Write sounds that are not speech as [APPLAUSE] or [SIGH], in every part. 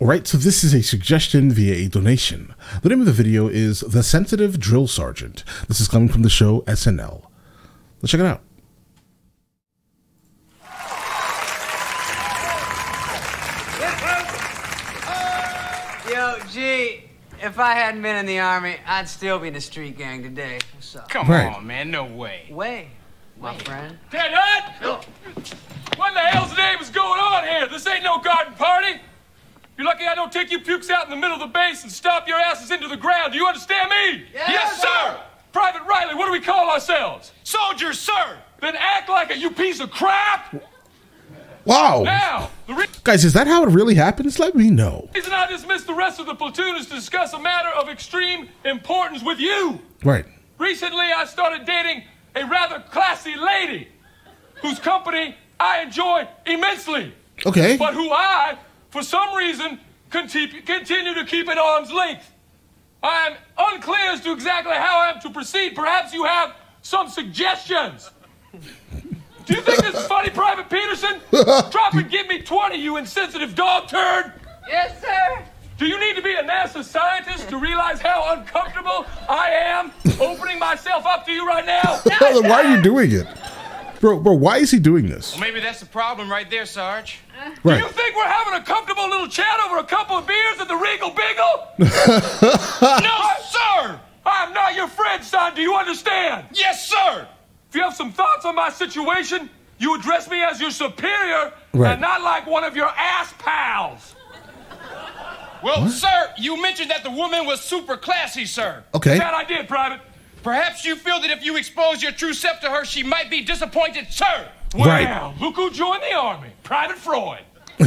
Alright, so this is a suggestion via a donation. The name of the video is The Sensitive Drill Sergeant. This is coming from the show SNL. Let's check it out. Yo, G, if I hadn't been in the army, I'd still be in the street gang today. What's up? Come Right. on, man. No way. Way, my friend. Ten-hut! What in the hell's name is going on here? This ain't no garden party. You're lucky I don't take you pukes out in the middle of the base and stomp your asses into the ground. Do you understand me? Yes, sir! Private Riley, what do we call ourselves? Soldiers, sir! Then act like it, you piece of crap! Wow! Now, the re- Guys, is that how it really happens? Let me know. reason I dismissed the rest of the platoon is to discuss a matter of extreme importance with you. Right. Recently, I started dating a rather classy lady whose company I enjoy immensely. Okay. but who I, for some reason, continue to keep at arm's length. I am unclear as to exactly how I am to proceed. Perhaps you have some suggestions. Do you think this is funny, Private Peterson? [LAUGHS] Drop and give me 20, you insensitive dog turd. Yes, sir. Do you need to be a NASA scientist to realize how uncomfortable I am opening myself up to you right now? Then [LAUGHS] why are you doing it? Bro, bro, why is he doing this? Maybe that's the problem right there, Sarge. Uh. Do you think we're having a comfortable little chat over a couple of beers at the Regal Beagle? [LAUGHS] No, sir! I'm not your friend, son. Do you understand? Yes, sir! If you have some thoughts on my situation, you address me as your superior Right. and not like one of your ass pals. Well, sir, you mentioned that the woman was super classy, sir. Okay. That I did, Private. Perhaps you feel that if you expose your true self to her, she might be disappointed, sir. Right. Well, look who joined the army. Private Freud. [LAUGHS]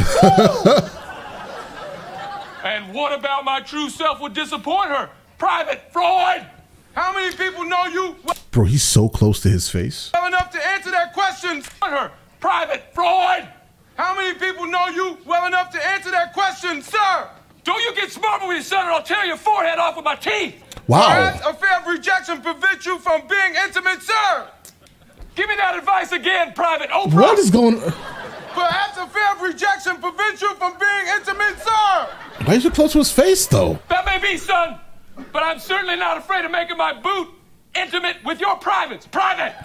and what about my true self would disappoint her? Private Freud. How many people know you Bro, he's so close to his face. well enough to answer that question? Her. Private Freud. How many people know you well enough to answer that question, sir? Don't you get smart with me, son, or I'll tear your forehead off with my teeth. Wow. Perhaps a fear of rejection prevents you from being intimate, sir. Give me that advice again, Private Oprah. What is going Perhaps a fear of rejection prevents you from being intimate, sir. Why is it close to his face though? That may be, son, but I'm certainly not afraid of making my boot intimate with your privates. Private!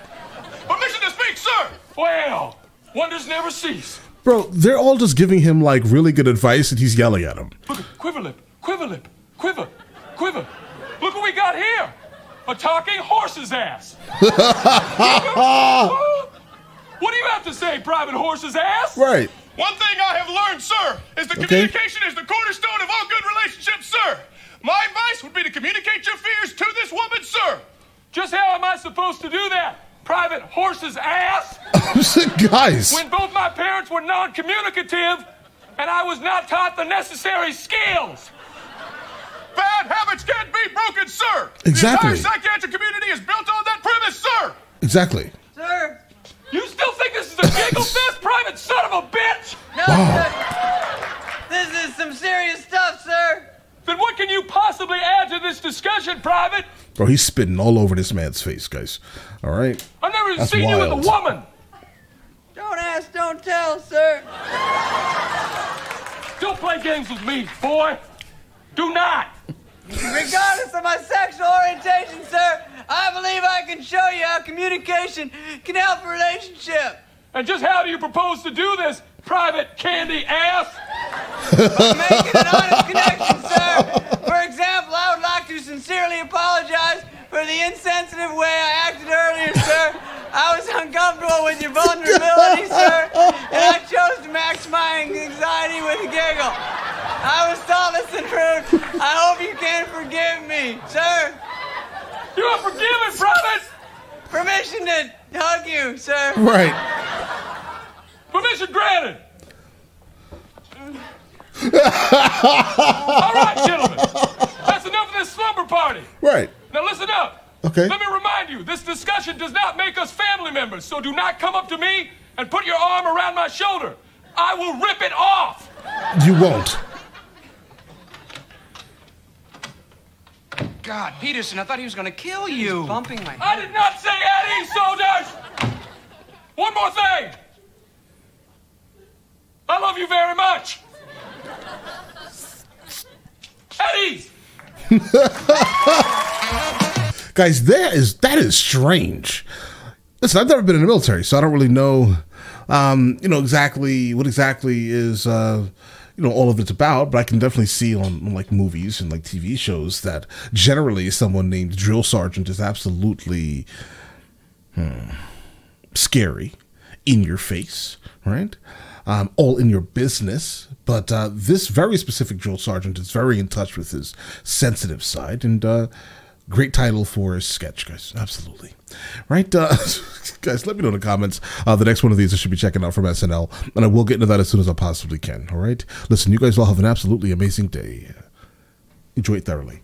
Permission to speak, sir. Well, wonders never cease. Bro, they're all just giving him like really good advice and he's yelling at him. Look, quiver lip, quiver lip, quiver, quiver. We got here. A talking horse's ass. [LAUGHS] what do you have to say, Private Horse's ass? Right. One thing I have learned, sir, is that Okay. communication is the cornerstone of all good relationships, sir. My advice would be to communicate your fears to this woman, sir. Just how am I supposed to do that? Private Horse's ass? Guys. when both my parents were non-communicative and I was not taught the necessary skills. Bad habits can't be broken, sir. Exactly. The entire psychiatric community is built on that premise, sir. Exactly. Sir. You still think this is a giggle [LAUGHS] fest, private son of a bitch? No, Wow. sir. This is some serious stuff, sir. Then what can you possibly add to this discussion, private? Bro, he's spitting all over this man's face, guys. All right. I've never That's seen you with a woman. Don't ask, don't tell, sir. Don't play games with me, boy. Do not. Regardless of my sexual orientation, sir, I believe I can show you how communication can help a relationship. And just how do you propose to do this, private candy ass? I'm making an honest connection, sir. For example, I would like to sincerely apologize for the insensitive way I acted earlier, sir. I was uncomfortable with your vulnerability, sir, and I chose to max my anxiety with a giggle. I was thoughtless and rude. I hope you can forgive me, sir. You are forgiven, private. Permission to hug you, sir. Right. Permission granted. [LAUGHS] All right, gentlemen. That's enough of this slumber party. Right. Now listen up. Okay. Let me remind you, this discussion does not make us family members, so do not come up to me and put your arm around my shoulder. I will rip it off. You won't. God, Peterson, I thought he was gonna kill you. Bumping my Head. I did not say at ease, soldiers. One more thing. I love you very much. Eddie. [LAUGHS] Guys, that is that is strange. Listen, I've never been in the military, so I don't really know, um, you know, exactly what exactly is, uh, you know, all of it's about. But I can definitely see on, like movies and like TV shows that generally someone named drill sergeant is absolutely hmm, scary, in your face, right? Um, all in your business. But uh, this very specific drill sergeant is very in touch with his sensitive side, and uh, great title for a sketch, guys. Absolutely, right? Uh, [LAUGHS] guys, let me know in the comments. Uh, the next one of these I should be checking out from SNL, and I will get into that as soon as I possibly can. All right. Listen, you guys all have an absolutely amazing day. Enjoy it thoroughly.